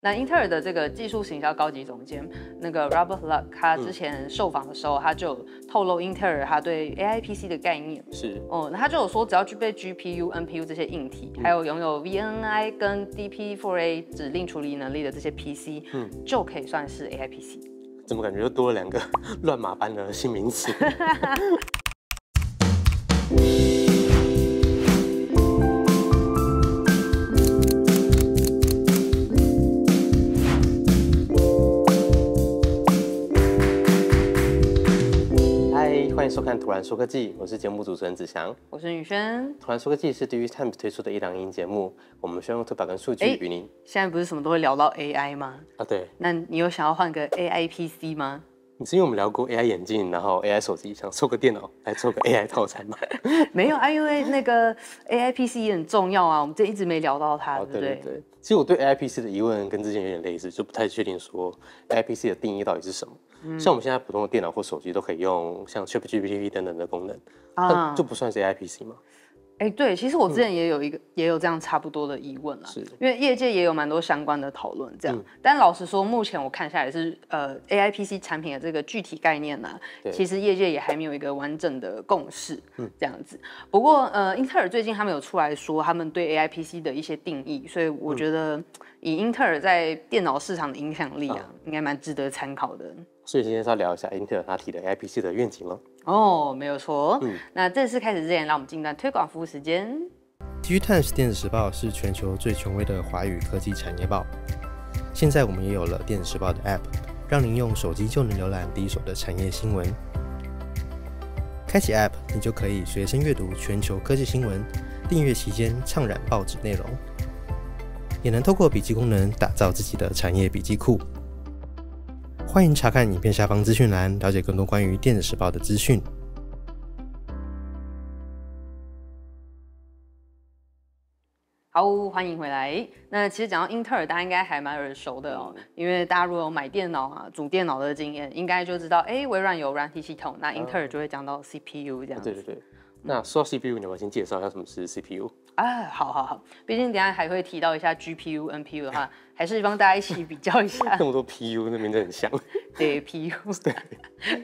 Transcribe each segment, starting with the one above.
那英特尔的这个技术行销高级总监那个 Robert Luck，他之前受访的时候，他就透露英特尔他对 AI PC 的概念。是，哦，那他就有说，只要具备 GPU、NPU 这些硬体，还有拥有 VNI 跟 DP4A 指令处理能力的这些 PC，嗯，就可以算是 AI PC。怎么感觉又多了两个 乱码般的新名词？看《突然说科技》，我是节目主持人子祥。我是宇轩，突然说科技是 D Times 推出的一档音节目，我们需要用图表跟数据哎与您现在不是什么都会聊到 AI 吗？啊，对，那你有想要换个 AI PC 吗？你是因为我们聊过 AI 眼镜，然后 AI 手机，想凑个电脑来做个 AI 套餐吗？没有啊，因为那个 AI PC 也很重要啊，我们这一直没聊到它，哦，对不对？对对对，其实我对 AI PC 的疑问跟之前有点类似，就不太确定说 AI PC 的定义到底是什么。嗯像我们现在普通的电脑或手机都可以用像 ChatGPT 等等的功能，啊那就不算是 AI PC 吗？哎、对，其实我之前也有一个，也有这样差不多的疑问啦。是因为业界也有蛮多相关的讨论，这样。但老实说，目前我看下来是，呃，A I P C 产品的这个具体概念呢、对其实业界也还没有一个完整的共识，嗯，这样子。不过，呃，英特尔最近他们有出来说他们对 A I P C 的一些定义，所以我觉得以英特尔在电脑市场的影响力啊，应该蛮值得参考的。所以今天是要聊一下英特尔他提的 AI PC 的愿景吗？哦，没有错。那正式开始之前，让我们进段推广服务时间。TG Times 电子时报是全球最权威的华语科技产业报。现在我们也有了电子时报的 App，让您用手机就能浏览第一手的产业新闻。开启 App，你就可以随身阅读全球科技新闻，订阅期间畅览报纸内容，也能透过笔记功能打造自己的产业笔记库。欢迎查看影片下方资讯栏，了解更多关于电子时报的资讯。好，欢迎回来。那其实讲到英特尔，大家应该还蛮耳熟的哦，因为大家如果有买电脑啊、主电脑的经验，应该就知道，哎，微软有软体系统，那英特尔就会讲到 CPU 这样子。对对对。那说到 CPU，你要先介绍一下什么是 CPU？啊，好好好，毕竟等下还会提到一下 GPU、NPU 的话，还是帮大家一起比较一下 那么多 PU，那名字很像。对 PU。对，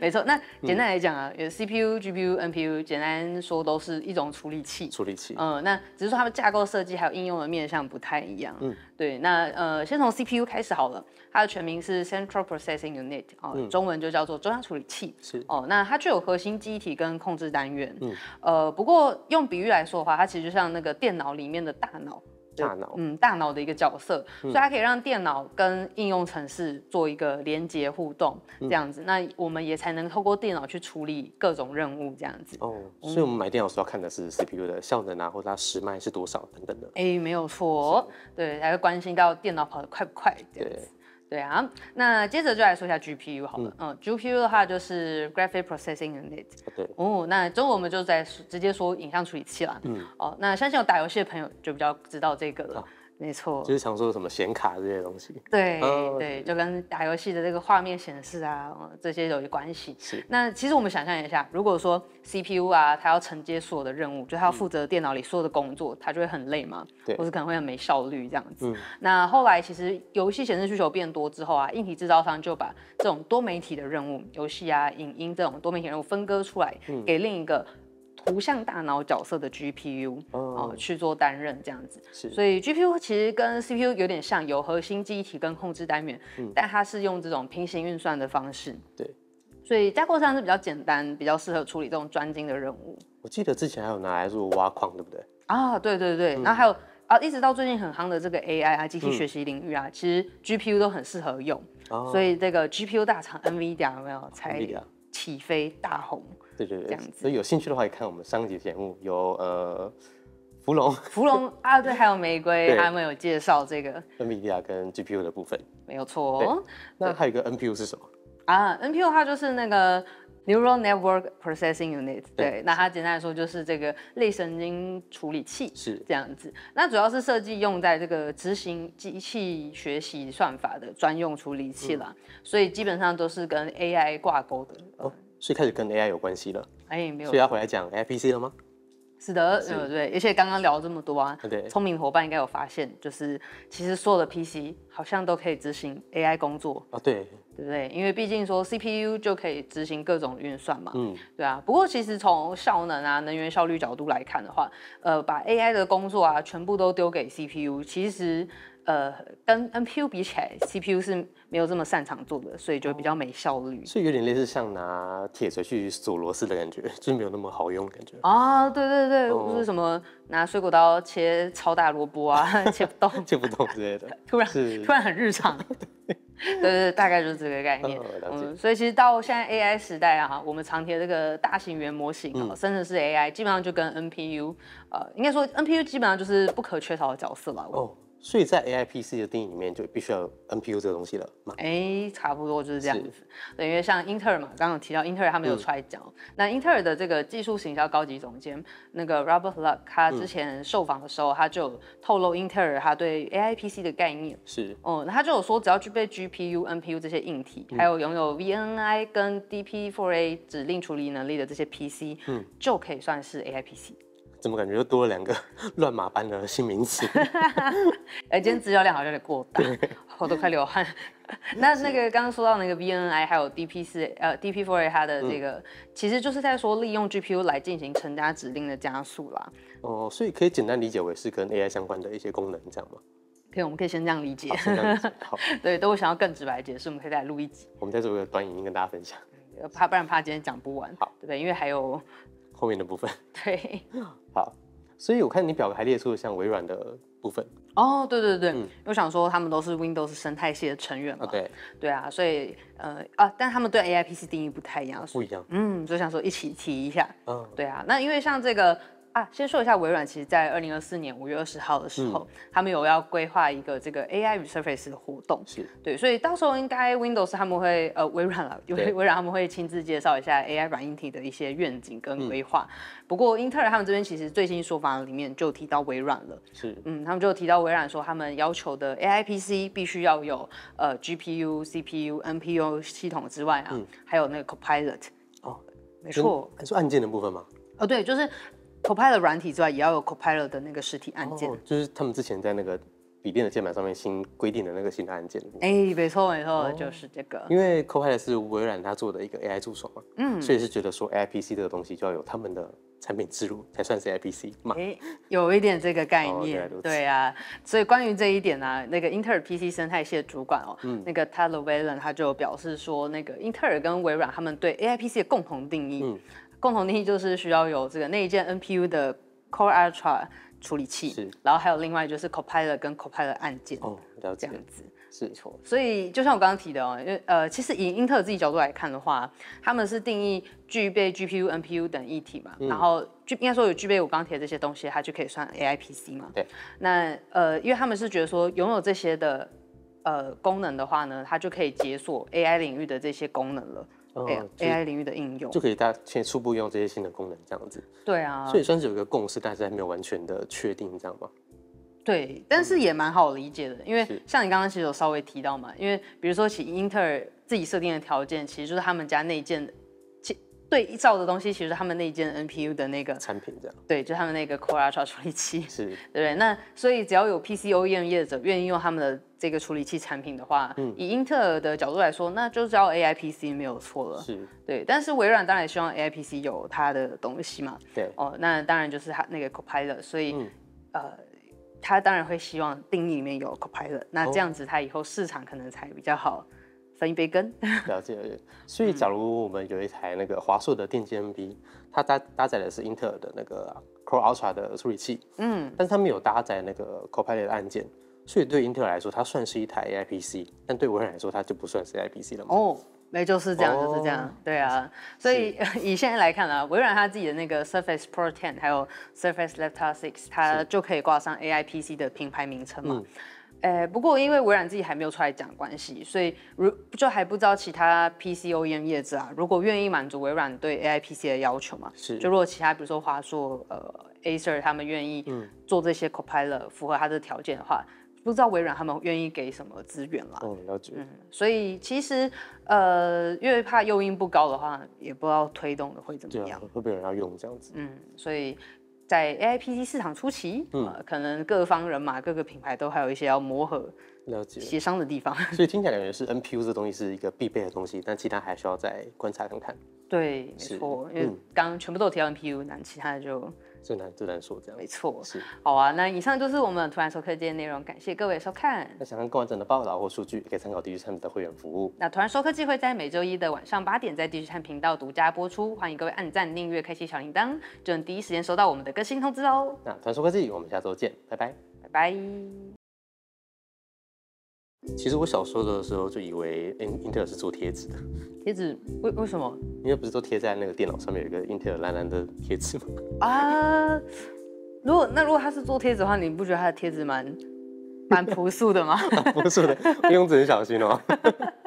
没错。那简单来讲啊，有 CPU、GPU、NPU，简单说都是一种处理器。处理器。嗯，那只是说它们架构设计还有应用的面向不太一样。嗯，对。那呃，先从 CPU 开始好了，它的全名是 Central Processing Unit，哦，中文就叫做中央处理器。是哦，那它具有核心机体跟控制单元。嗯，呃，不过用比喻来说的话，它其实就像那个电脑里面的大脑。大脑。嗯，大脑的一个角色，所以它可以让电脑跟应用程式做一个连接互动，这样子，那我们也才能透过电脑去处理各种任务，这样子。哦，所以我们买电脑时候要看的是 CPU 的效能啊，或者它时脉是多少等等的。哎，没有错，对，还会关心到电脑跑得快不快这样对子。对啊，那接着就来说一下 GPU 好了。嗯 g p u 的话就是 Graphic Processing Unit。对。哦，那中文我们就在直接说影像处理器啦。嗯。哦，那相信有打游戏的朋友就比较知道这个了。没错。就是常说的什么显卡这些东西。对、哦对，就跟打游戏的这个画面显示啊、呃这些有关系。是那其实我们想象一下，如果说 CPU 啊，它要承接所有的任务，就它要负责电脑里所有的工作，它就会很累嘛，对或是可能会很没效率这样子。那后来其实游戏显示需求变多之后啊，硬体制造商就把这种多媒体的任务，游戏啊、影音这种多媒体任务分割出来，给另一个。图像大脑角色的 GPU 哦、去做担任这样子，是。所以 GPU 其实跟 CPU 有点像，有核心记忆体跟控制单元，但它是用这种平行运算的方式，对。所以架构上是比较简单，比较适合处理这种专精的任务。我记得之前还有拿来做挖矿，对不对？啊。对对对，然后还有啊，一直到最近很夯的这个 AI 啊，机器学习领域啊，其实 GPU 都很适合用，哦。所以这个 GPU 大厂 NVIDIA 有没有？才起飞大红？对对对，这样子所以有兴趣的话，可以看我们上一集节目，有呃，芙蓉、芙蓉啊，对，还有玫瑰，他们有介绍这个，NVIDIA 跟 GPU 的部分。没有错哦。那还有一个 NPU 是什么？啊，NPU 它就是那个 Neural Network Processing Unit，对，那它简单来说就是这个类神经处理器，是这样子。那主要是设计用在这个执行机器学习算法的专用处理器啦，所以基本上都是跟 AI 挂钩的。哦，所以开始跟 AI 有关系了，哎，没有所以要回来讲 AI PC 了吗？是的，对对，而且刚刚聊了这么多啊，对聪明的伙伴应该有发现，就是其实所有的 PC 好像都可以执行 AI 工作，啊，对，对不对？因为毕竟说 CPU 就可以执行各种运算嘛，嗯，对啊。不过其实从效能啊、能源效率角度来看的话，呃，把 AI 的工作啊全部都丢给 CPU，其实呃跟 NPU 比起来，CPU 是没有这么擅长做的，所以就比较没效率。所以有点类似像拿铁锤去锁螺丝的感觉，就是没有那么好用感觉。啊，对对对，哦不是什么拿水果刀切超大萝卜啊，切不动，切不动之类的。突然是突然很日常。对对对，大概就是这个概念。嗯所以其实到现在 AI 时代啊，我们常提的这个大型语言模型嗯啊，甚至是 AI，基本上就跟 NPU，呃，应该说 NPU 基本上就是不可缺少的角色了。哦，所以在 AI PC 的定义里面，就必须要有 NPU 这个东西了嘛？哎，差不多就是这样子。对，因为像英特尔嘛，刚刚有提到英特尔他们有出来讲，那英特尔的这个技术行销高级总监那个 Robert Luck，他之前受访的时候，他就有透露英特尔他对 AI PC 的概念。是哦，那他就有说，只要具备 GPU、NPU 这些硬体，还有拥有 VNI 跟 DP4A 指令处理能力的这些 PC，嗯，就可以算是 AI PC。怎么感觉又多了两个 乱码般的新名词？哎，今天资料量好像有点过大，我都快流汗。那那个刚刚说到那个 VNI 还有 DP 四呃 DP4A 它的这个，其实就是在说利用 GPU 来进行成家指令的加速啦。哦，所以可以简单理解为是跟 AI 相关的一些功能，这样吗？可以，我们可以先这样理解。好，对，都会想要更直白的解释，我们可以再来录一集，我们再做一个短影音跟大家分享呃怕不然怕今天讲不完，好对不对？因为还有后面的部分。对。好，所以我看你表格还列出了像微软的部分。哦，对对对，我想说他们都是 Windows 生态系的成员嘛，啊，对，对啊，所以呃啊，但他们对 AI PC 定义不太一样，不一样。嗯，就想说一起提一下，嗯，对啊，那因为像这个啊，先说一下微软，其实在二零二四年五月二十号的时候，他们有要规划一个这个 AI 与 Surface 的活动，是对，所以到时候应该 Windows 他们会呃微软了，因为微软他们会亲自介绍一下 AI 软硬体的一些愿景跟规划。不过英特尔他们这边其实最新说法里面就提到微软了。是，嗯，他们就提到微软说，他们要求的 AI PC 必须要有呃 GPU、CPU、NPU 系统之外啊，还有那个 Copilot。哦，没错，还是按键的部分吗？哦对，就是 Copilot 软体之外，也要有 Copilot 的那个实体按键。哦，就是他们之前在那个笔电的键盘上面新规定的那个新的按键。哎、没错没错，就是这个。因为 Copilot 是微软它做的一个 AI 助手嘛，嗯，所以是觉得说 AI PC 这个东西就要有他们的产品植入才算是 AI PC 嘛。哎，有一点这个概哦念，对啊，所以关于这一点呢、那个英特尔 PC 生态系的主管哦，嗯那个 Tyler Whalen 他就表示说，那个英特尔跟微软他们对 AI PC 的共同定义，共同定义就是需要有这个内建 NPU 的 Core Ultra 处理器是，然后还有另外就是 Copilot 跟 Copilot 按键，哦，了解这，样子。是错所以就像我刚刚提的哦，因为呃，其实以英特尔自己角度来看的话，他们是定义具备 GPU、NPU 等一体嘛，嗯然后具应该说有具备我刚刚提的这些东西，它就可以算 AI PC 嘛。对。那呃，因为他们是觉得说拥有这些的呃功能的话呢，它就可以解锁 AI 领域的这些功能了。哦 AI 领域的应用，就可以大家先初步用这些新的功能这样子，对啊，所以算是有一个共识，但是还没有完全的确定，这样吗？对，但是也蛮好理解的，因为像你刚刚其实有稍微提到嘛，因为比如说起英特尔自己设定的条件，其实就是他们家内建的，其对照的东西，其实是他们那一件 NPU 的那个，产品这样。对，就是他们那个 Core Ultra 处理器，是。对 不对？那所以只要有 PC OEM 业者愿意用他们的这个处理器产品的话，嗯。以英特尔的角度来说，那就叫 AI PC 没有错了，是，对。但是微软当然也希望 AI PC 有它的东西嘛，对，哦，那当然就是它那个 Copilot，所以、呃，他当然会希望定义里面有 Copilot，那这样子它以后市场可能才比较好分一杯羹。了解了解。所以假如我们有一台那个华硕的电机 NB，它搭搭载的是英特尔的那个 Core Ultra 的处理器，嗯，但是它没有搭载那个 Copilot 的按键，所以对英特尔来说，它算是一台 AI PC，但对微软来说，它就不算是 AI PC 了嘛。哦，那就是这样，就是这哦样，对啊。所以以现在来看啊，微软它自己的那个 Surface Pro 10还有 Surface Laptop 6，它就可以挂上 AI PC 的品牌名称嘛。嗯呃，不过因为微软自己还没有出来讲关系，所以如就还不知道其他 PC OEM 业者啊，如果愿意满足微软对 AI PC 的要求嘛，是就如果其他比如说华硕、呃 Acer 他们愿意嗯做这些 Copilot 符合他的条件的话，不知道微软他们愿意给什么资源啦。嗯，了解。嗯所以其实呃，因为怕诱因不高的话，也不知道推动的会怎么样。，会不会有人要用这样子？嗯，所以在 A I P C 市场初期，呃，可能各方人马、各个品牌都还有一些要磨合、了解。协商的地方。所以听起来感觉是 N P U 这东西是一个必备的东西，但其他还需要再观察看看。对，没错，因为刚刚全部都有提到 N P U，那其他的就。最难最难说这样，没错，是好啊。那以上就是我们突然说科技的内容，感谢各位收看。那想看更完整的报道或数据，可以参考地区产的会员服务。那突然说科技会在每周一的晚上八点在地区产频道独家播出，欢迎各位按赞、订阅、开启小铃铛，就能第一时间收到我们的更新通知哦。那突然说科技，我们下周见，拜拜，拜拜。其实我小时候的时候就以为英英特尔是做贴纸的，贴纸为为什么？因为不是都贴在那个电脑上面有一个英特尔蓝蓝的贴纸吗？啊，如果那如果他是做贴纸的话，你不觉得他的贴纸蛮蛮朴素的吗？朴素的，用纸很小心哦。